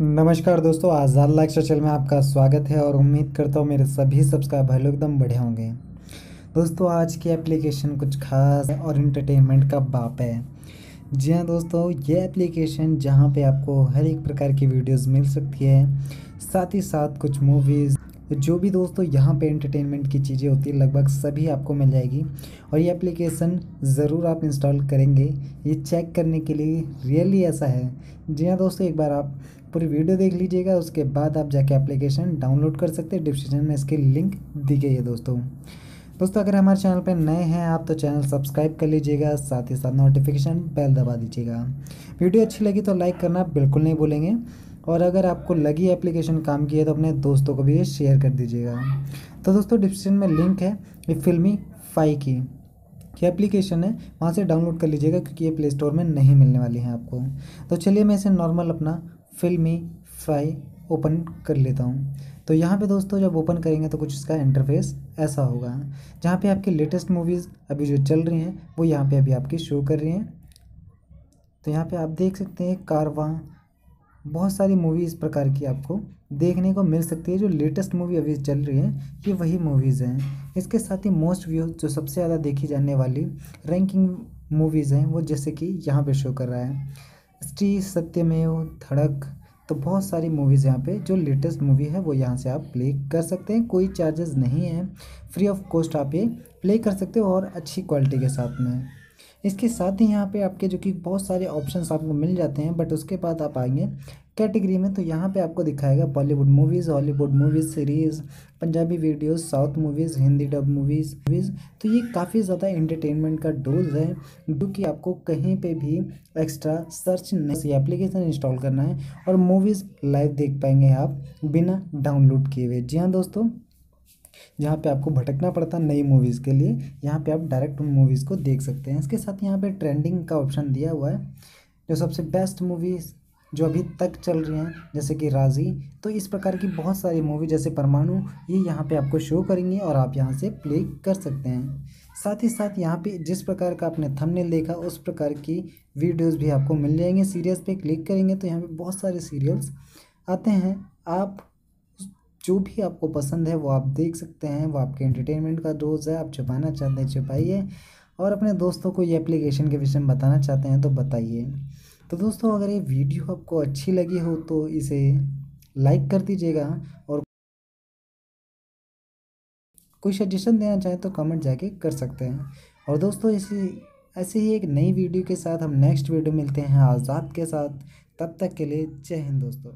नमस्कार दोस्तों आज़ाद like channel में आपका स्वागत है और उम्मीद करता हूँ मेरे सभी सब्सक्राइब भाई लोग एकदम बढ़िया होंगे। दोस्तों, आज की एप्लीकेशन कुछ खास है और इंटरटेनमेंट का बाप है। जी हाँ दोस्तों, ये एप्लीकेशन जहाँ पे आपको हर एक प्रकार की वीडियोस मिल सकती है। साथ ही साथ कुछ मूवीज़ जो भी दोस्तों यहाँ पे एंटरटेनमेंट की चीज़ें होती है, लगभग सभी आपको मिल जाएगी। और ये एप्लीकेशन ज़रूर आप इंस्टॉल करेंगे। ये चेक करने के लिए रियली ऐसा है। जी हाँ दोस्तों, एक बार आप पूरी वीडियो देख लीजिएगा, उसके बाद आप जाके एप्लीकेशन डाउनलोड कर सकते हैं। डिस्क्रिप्शन में इसकी लिंक दी गई है दोस्तों। दोस्तों, अगर हमारे चैनल पर नए हैं, आप तो चैनल सब्सक्राइब कर लीजिएगा, साथ ही साथ नोटिफिकेशन बेल दबा दीजिएगा। वीडियो अच्छी लगी तो लाइक करना बिल्कुल नहीं भूलेंगे। और अगर आपको लगी एप्लीकेशन काम की है तो अपने दोस्तों को भी ये शेयर कर दीजिएगा। तो दोस्तों डिस्क्रिप्शन में लिंक है, ये फिल्मी फाई की। ये एप्लीकेशन है, वहाँ से डाउनलोड कर लीजिएगा क्योंकि ये प्ले स्टोर में नहीं मिलने वाली है आपको। तो चलिए मैं इसे नॉर्मल अपना फिल्मी फाई ओपन कर लेता हूँ। तो यहाँ पे दोस्तों जब ओपन करेंगे तो कुछ इसका इंटरफेस ऐसा होगा। जहाँ पे आपकी लेटेस्ट मूवीज़ अभी जो चल रही हैं, वो यहाँ पे अभी आपकी शो कर रही हैं। तो यहाँ पे आप देख सकते हैं, कारवां बहुत सारी मूवी इस प्रकार की आपको देखने को मिल सकती है, जो लेटेस्ट मूवी अभी चल रही है, ये वही मूवीज़ हैं। इसके साथ ही मोस्ट व्यूज़ जो सबसे ज़्यादा देखी जाने वाली रैंकिंग मूवीज़ हैं, वो जैसे कि यहाँ पे शो कर रहा है। श्री सत्यमेव, धड़क तो बहुत सारी मूवीज़ यहाँ पे, जो लेटेस्ट मूवी है, वो यहाँ से आप प्ले कर सकते हैं। कोई चार्जेस नहीं है। फ्री ऑफ़ कॉस्ट आप ये प्ले कर सकते हो और अच्छी क्वालिटी के साथ में। इसके साथ ही यहाँ पे आपके जो कि बहुत सारे ऑप्शंस आपको मिल जाते हैं बट उसके बाद आप आएँगे कैटेगरी में तो यहाँ पे आपको दिखाएगा Bollywood movies Hollywood movies series Punjabi videos south movies Hindi dub movies movies तो ये काफ़ी ज़्यादा एंटरटेनमेंट का डोज है, जो कि आपको कहीं पे भी एक्स्ट्रा सर्च नहीं एप्लीकेशन इंस्टॉल करना है, और मूवीज़ लाइव देख पाएँगे आप बिना डाउनलोड किए हुए। जी हाँ दोस्तों। जहाँ पे आपको भटकना पड़ता नई मूवीज़ के लिए, यहाँ पे आप डायरेक्ट उन मूवीज़ को देख सकते हैं। इसके साथ यहाँ पे ट्रेंडिंग का ऑप्शन दिया हुआ है, जो सबसे बेस्ट मूवीज़ जो अभी तक चल रही हैं, जैसे कि राज़ी तो इस प्रकार की बहुत सारी मूवी जैसे परमाणु, ये यहाँ पे आपको शो करेंगे और आप यहाँ से प्ले कर सकते हैं। साथ ही साथ यहाँ पे जिस प्रकार का आपने थंबनेल देखा, उस प्रकार की वीडियोस भी आपको मिल जाएँगे। सीरियल्स पे क्लिक करेंगे तो यहाँ पे बहुत सारे सीरियल्स आते हैं। आप जो भी आपको पसंद है, वो आप देख सकते हैं। वो आपके एंटरटेनमेंट का डोज है, आप छुपाना चाहते हैं, छुपाइए। और अपने दोस्तों को ये एप्लीकेशन के विषय में बताना चाहते हैं तो बताइए। तो दोस्तों, अगर ये वीडियो आपको अच्छी लगी हो तो इसे लाइक कर दीजिएगा और कोई सजेशन देना चाहें तो कमेंट जाके कर सकते हैं। और दोस्तों, इसी, ऐसे ही एक नई वीडियो के साथ हम नेक्स्ट वीडियो मिलते हैं। आज़ाद के साथ। तब तक के लिए जय हिंद दोस्तों।